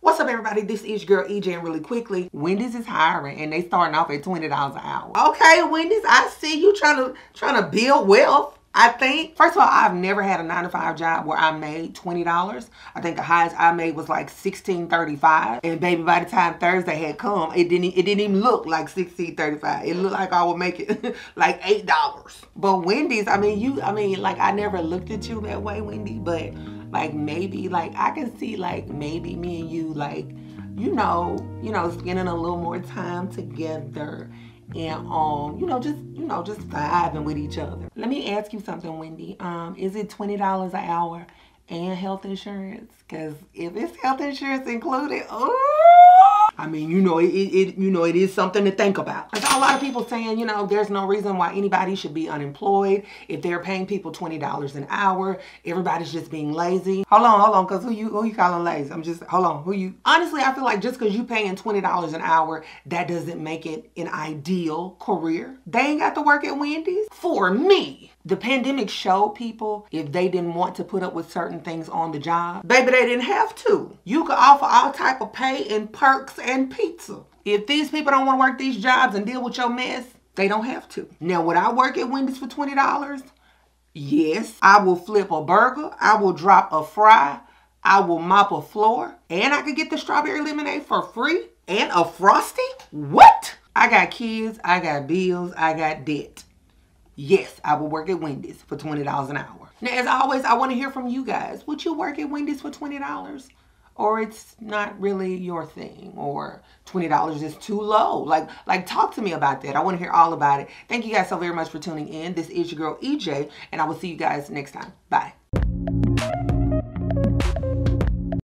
What's up everybody? This is your girl EJ and really quickly, Wendy's is hiring and they starting off at $20 an hour. Okay, Wendy's, I see you trying to trying to build wealth. I think, first of all, I've never had a nine to five job where I made $20. I think the highest I made was like $16.35. And baby, by the time Thursday had come, it didn't it didn't even look like $16.35. It looked like I would make it like $8. But Wendy's, I mean, you, I mean, like I never looked at you that way, Wendy, but like maybe like I can see like maybe me and you like, you know, you know, spending a little more time together and um, you know, just you know, just vibing with each other. Let me ask you something, Wendy. Um, is it twenty dollars an hour and health insurance? Cause if it's health insurance included, oh. I mean, you know, it, it, you know, it is something to think about. I saw a lot of people saying, you know, there's no reason why anybody should be unemployed if they're paying people twenty dollars an hour. Everybody's just being lazy. Hold on, hold on, cause who you who you calling lazy? I'm just hold on, who you? Honestly, I feel like just cause you're paying twenty dollars an hour, that doesn't make it an ideal career. They ain't got to work at Wendy's for me. The pandemic showed people if they didn't want to put up with certain things on the job, baby, they didn't have to. You could offer all type of pay and perks and pizza. If these people don't want to work these jobs and deal with your mess, they don't have to. Now, would I work at Wendy's for $20? Yes. I will flip a burger. I will drop a fry. I will mop a floor. And I could get the strawberry lemonade for free. And a Frosty? What? I got kids. I got bills. I got debt yes, I will work at Wendy's for $20 an hour. Now, as always, I want to hear from you guys. Would you work at Wendy's for $20? Or it's not really your thing, or $20 is too low. Like, like talk to me about that. I want to hear all about it. Thank you guys so very much for tuning in. This is your girl EJ, and I will see you guys next time. Bye.